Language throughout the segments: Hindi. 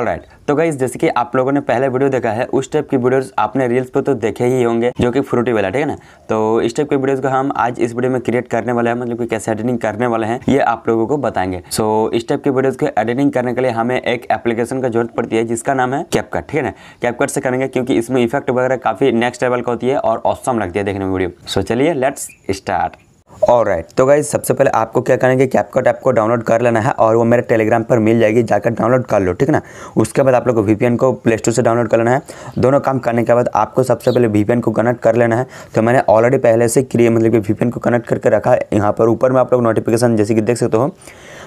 ऑल राइट तो गाइज़ जैसे कि आप लोगों ने पहले वीडियो देखा है उस टाइप की वीडियोस आपने रील्स पे तो देखे ही होंगे जो कि फ्रूटी वाला ठीक है ना? तो इस टाइप के वीडियोस को हम आज इस वीडियो में क्रिएट करने वाले हैं मतलब कि कैसे एडिटिंग करने वाले हैं ये आप लोगों को बताएँगे। सो so, इस टाइप के वीडियोस को एडिटिंग करने के लिए हमें एक एप्लीकेशन का ज़रूरत पड़ती है जिसका नाम है कैपकट ठीक है ना? कैपकट से करेंगे क्योंकि इसमें इफ़ेक्ट वगैरह काफ़ी नेक्स्ट लेवल का होती है और औसम लगती है देखने में वीडियो सो चलिए लेट्स स्टार्ट और राइट तो गाइज़ सबसे पहले आपको क्या करेंगे कि कैपकट ऐप को डाउनलोड कर लेना है और वो मेरे टेलीग्राम पर मिल जाएगी, जाकर डाउनलोड कर लो, ठीक है ना? उसके बाद आप लोग को को प्ले स्टोर से डाउनलोड कर लेना है। दोनों काम करने के बाद आपको सबसे पहले वीपीएन को कनेक्ट कर लेना है। तो मैंने ऑलरेडी पहले से क्रिए मतलब कि वीपीएन को कनेक्ट करके रखा है। यहाँ पर ऊपर में आप लोग नोटिफिकेशन जैसे कि देख सकते हो।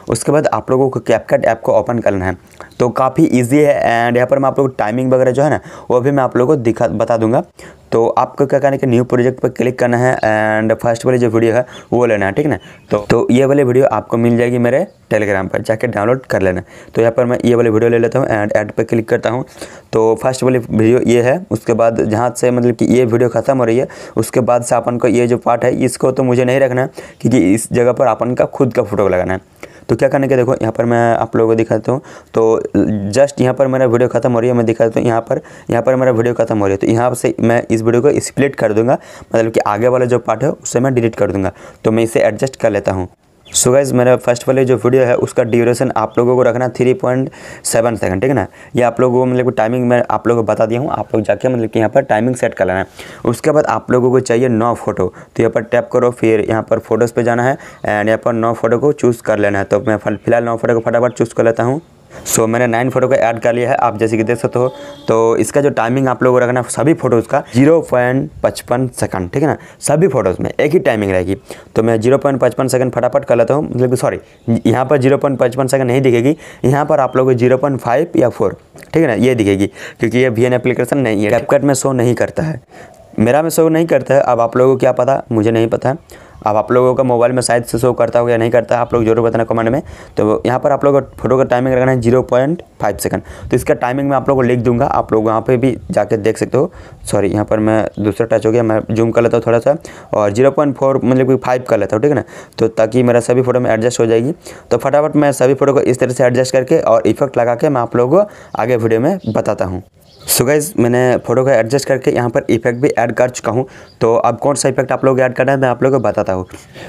उसके बाद आप लोगों को कैपकट ऐप को ओपन करना है। तो काफ़ी इजी है एंड यहाँ पर मैं आप लोग टाइमिंग वगैरह जो है ना, वो भी मैं आप लोगों को दिखा, बता दूँगा। तो आपको क्या करना है कि न्यू प्रोजेक्ट पर क्लिक करना है एंड फ़र्स्ट वाली जो वीडियो है, वो लेना है, ठीक ना? तो तो ये वाली वीडियो आपको मिल जाएगी मेरे टेलीग्राम पर, जाके डाउनलोड कर लेना। तो यहाँ पर मैं ये वाली वीडियो ले लेता हूँ एंड ऐड पर क्लिक करता हूँ। तो फ़र्स्ट वाली वीडियो ये है, उसके बाद जहाँ से मतलब कि ये वीडियो ख़त्म हो रही है, उसके बाद से अपन को ये जो पार्ट है, इसको तो मुझे नहीं रखना, क्योंकि इस जगह पर अपन का खुद का फ़ोटो लगाना है। तो क्या करने के देखो, यहाँ पर मैं आप लोगों को दिखाता हूँ। तो जस्ट यहाँ पर मेरा वीडियो खत्म हो रही है, मैं दिखाता हूँ यहाँ पर यहाँ पर मेरा वीडियो खत्म हो रही है। तो यहाँ से मैं इस वीडियो को स्प्लिट कर दूँगा मतलब कि आगे वाला जो पार्ट है, उसे मैं डिलीट कर दूँगा। तो मैं इसे एडजस्ट कर लेता हूँ। सो गाइज़ मेरा फ़र्स्ट वाले जो वीडियो है, उसका ड्यूरेशन आप लोगों को रखना थ्री पॉइंट सेवन सेकंड ठीक है ना? ये आप लोगों को मतलब टाइमिंग मैं आप लोगों को बता दिया हूँ। आप लोग जाके मतलब कि यहाँ पर टाइमिंग सेट कर लेना है। उसके बाद आप लोगों को चाहिए नौ फ़ोटो तो यहाँ पर टैप करो, फिर यहाँ पर फ़ोटोज़ पर जाना है एंड यहाँ पर नौ फ़ोटो को चूज़ कर लेना है। तो मैं फ़िलहाल नौ फ़ोटो को फटाफट चूज़ कर लेता हूँ। सो so, मैंने नाइन फ़ोटो को ऐड कर लिया है आप जैसे कि देख सकते हो। तो इसका जो टाइमिंग आप लोगों को रखना है सभी फ़ोटोज़ का ज़ीरो पॉइंट पचपन सेकंड ठीक है ना? सभी फ़ोटोज़ में एक ही टाइमिंग रहेगी। तो मैं ज़ीरो पॉइंट पचपन सेकंड फटाफट कर लेता हूँ। मतलब सॉरी यहाँ पर ज़ीरो पॉइंट पचपन सेकंड नहीं दिखेगी। यहाँ पर आप लोग को ज़ीरो पॉइंट फाइव या फोर ठीक है ना? ये दिखेगी क्योंकि ये वी एप्लीकेशन नहीं है। कैपकट में शो नहीं करता है। मेरा में शो नहीं करता है। अब आप लोगों को क्या पता? मुझे नहीं पता। अब आप लोगों का मोबाइल में शायद से शो करता हो या नहीं करता, आप लोग ज़रूर बताना कमेंट में। तो यहाँ पर आप लोग का फ़ोटो का टाइमिंग रखना है ज़ीरो पॉइंट फाइव सेकंड तो इसका टाइमिंग मैं आप लोगों को लिख दूँगा, आप लोग वहाँ पर भी जाके देख सकते हो। सॉरी यहाँ पर मैं दूसरा टच हो गया मैं जूम कर लेता हूँ थोड़ा सा और ज़ीरो पॉइंट फोर मतलब कि फाइव कर लेता हूँ ठीक है ना? तो ताकि मेरा सभी फ़ोटो में एडजस्ट हो जाएगी। तो फटाफट मैं सभी फ़ोटो को इस तरह से एडजस्ट करके और इफ़ेक्ट लगा के मैं आप लोगों को आगे वीडियो में बताता हूँ। सो गाइज़ मैंने फ़ोटो को एडजस्ट करके यहाँ पर इफ़ेक्ट भी ऐड कर चुका हूँ। तो अब कौन सा इफ़ेक्ट आप लोग ऐड करना है मैं आप लोगों को बताता हूँ।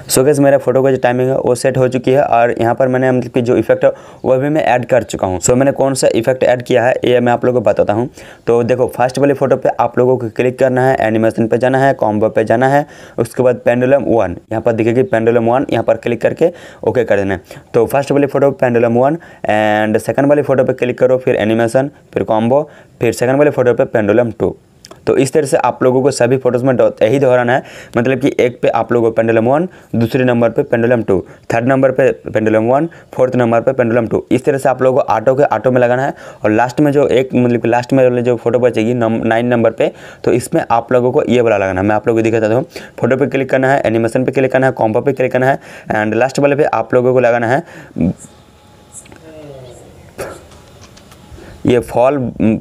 सो गाइज़ मेरा फ़ोटो का जो टाइमिंग है वो सेट हो चुकी है और यहाँ पर मैंने मतलब कि जो इफ़ेक्ट है वो भी मैं ऐड कर चुका हूँ। सो so, मैंने कौन सा इफ़ेक्ट ऐड किया है ये मैं आप लोगों को बताता हूँ। तो देखो फ़र्स्ट वाले फ़ोटो पर आप लोगों को क्लिक करना है एनिमेशन पे जाना है कॉम्बो पे जाना है, उसके बाद पेंडुलम वन यहाँ पर दिखेगी पेंडुलम वन यहाँ पर क्लिक करके ओके कर देना है। तो फ़र्स्ट वाली photo pendulum one and second वाली फ़ोटो पे क्लिक करो, फिर एनिमेशन फिर कॉम्बो फिर सेकंड वाली फ़ोटो पे पेंडुलम टू तो इस तरह से आप लोगों को सभी फ़ोटोज़ में यही दोहराना है। मतलब कि एक पे आप लोगों को पेंडुलम वन दूसरे नंबर पे पेंडुलम टू थर्ड नंबर पे पेंडुलम वन फोर्थ नंबर पे पेंडुलम टू इस तरह से आप लोगों को ऑटो के ऑटो में लगाना है और लास्ट में जो एक मतलब कि लास्ट में जो फ़ोटो बचेगी नाइन नंबर पर तो इसमें आप लोगों को ये वाला लगाना है। मैं आप लोगों को दिखाता हूँ। फ़ोटो पर क्लिक करना है एनिमेशन पर क्लिक करना है कॉम्पो पर क्लिक करना है एंड लास्ट वाले पे आप लोगों को लगाना है ये फॉल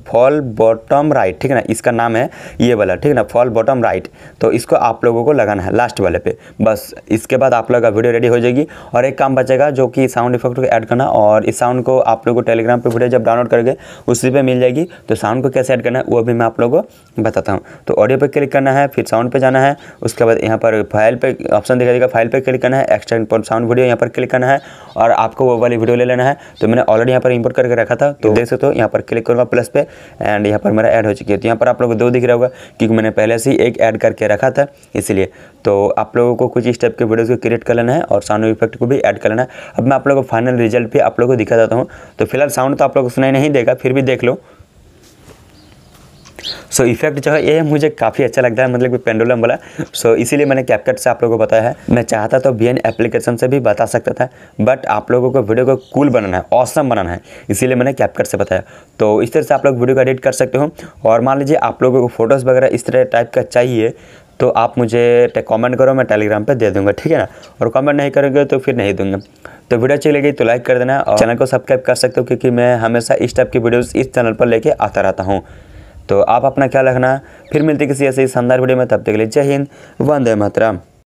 फॉल बॉटम राइट ठीक है ना? इसका नाम है ये वाला, ठीक है ना? फॉल बॉटम राइट तो इसको आप लोगों को लगाना है लास्ट वाले पे। बस, इसके बाद आप लोग का वीडियो रेडी हो जाएगी। और एक काम बचेगा, जो कि साउंड इफ़ेक्ट को ऐड करना, और इस साउंड को आप लोग को टेलीग्राम पे वीडियो जब डाउनलोड करोगे, उसी पर मिल जाएगी। तो साउंड को कैसे ऐड करना है, वो भी मैं आप लोगों को बताता हूँ। तो ऑडियो पर क्लिक करना है, फिर साउंड पर जाना है, उसके बाद यहाँ पर फ़ाइल पर ऑप्शन दिखा देगा फ़ाइल पर क्लिक करना है एक्स्ट्रा साउंड वीडियो यहाँ पर क्लिक करना है, और आपको वो वाली वीडियो ले लेना है। तो मैंने ऑलरेडी यहाँ पर इम्पोर्ट करके रखा था तो देख सकते हो, यहाँ पर क्लिक करूँगा प्लस पे एंड यहाँ पर मेरा ऐड हो चुकी है। तो यहाँ पर आप लोगों को दो दिख रहा होगा, क्योंकि मैंने पहले से ही एक ऐड करके रखा था, इसलिए। तो आप लोगों को कुछ इस टाइप के वीडियोज़ को क्रिएट कर लेना है, और साउंड इफ़ेक्ट को भी ऐड कर लेना है। अब मैं आप लोगों को फाइनल रिज़ल्ट भी आप लोगों को दिखा देता हूँ। तो फ़िलहाल साउंड तो आप लोग को सुनाई नहीं देगा, फिर भी देख लो। सो इफ़ेक्ट जो है, ये मुझे काफ़ी अच्छा लगता है मतलब कि पेंडुलम वाला। सो इसीलिए मैंने कैपकट से आप लोगों को बताया है। मैं चाहता तो बी एप्लीकेशन से भी बता सकता था बट आप लोगों को वीडियो को कूल बनाना है औसम बनाना है। इसीलिए मैंने कैपकट से बताया। तो इस तरह से आप लोग वीडियो को एडिट कर सकते हो। और मान लीजिए आप लोगों को फ़ोटोज़ वगैरह इस तरह टाइप का चाहिए तो आप मुझे कमेंट करो, मैं टेलीग्राम पे दे दूँगा, ठीक है ना? और कमेंट नहीं करोगे तो फिर नहीं दूँगा। तो वीडियो अच्छी लगी तो लाइक कर देना और चैनल को सब्सक्राइब कर सकते हो, क्योंकि मैं हमेशा इस टाइप की वीडियोस इस चैनल पर लेके आता रहता हूँ। तो आप अपना ख्याल रखना। फिर मिलते किसी ऐसे ही शानदार वीडियो में, तब तक के लिए जय हिंद, वंदे मातरम।